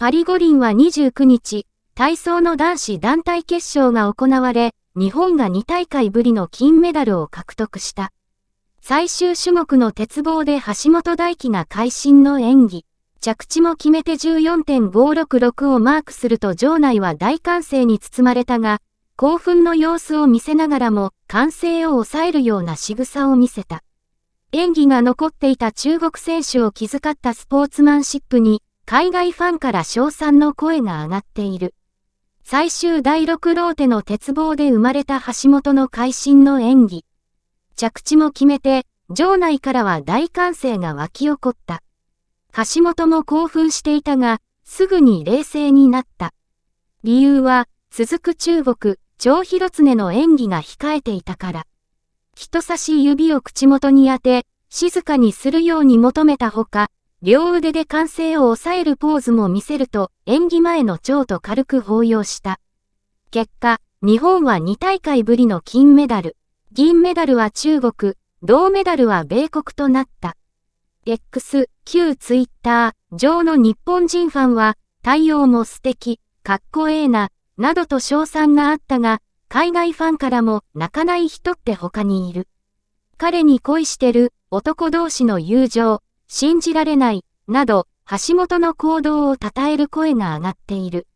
パリ五輪は29日、体操の男子団体決勝が行われ、日本が2大会ぶりの金メダルを獲得した。最終種目の鉄棒で橋本大輝が会心の演技。着地も決めて14.566をマークすると場内は大歓声に包まれたが、興奮の様子を見せながらも、歓声を抑えるような仕草を見せた。演技が残っていた中国選手を気遣ったスポーツマンシップに、海外ファンから称賛の声が上がっている。最終第6ローテの鉄棒で生まれた橋本の会心の演技。着地も決めて、場内からは大歓声が湧き起こった。橋本も興奮していたが、すぐに冷静になった。理由は、続く中国、張広常の演技が控えていたから。人差し指を口元に当て、静かにするように求めたほか、両腕で歓声を抑えるポーズも見せると、演技前の蝶と軽く抱擁した。結果、日本は2大会ぶりの金メダル。銀メダルは中国、銅メダルは米国となった。X、旧ツイッター上の日本人ファンは、対応も素敵、かっこええな、などと称賛があったが、海外ファンからも泣かない人って他にいる。彼に恋してる男同士の友情、信じられない、など、橋本の行動を称える声が上がっている。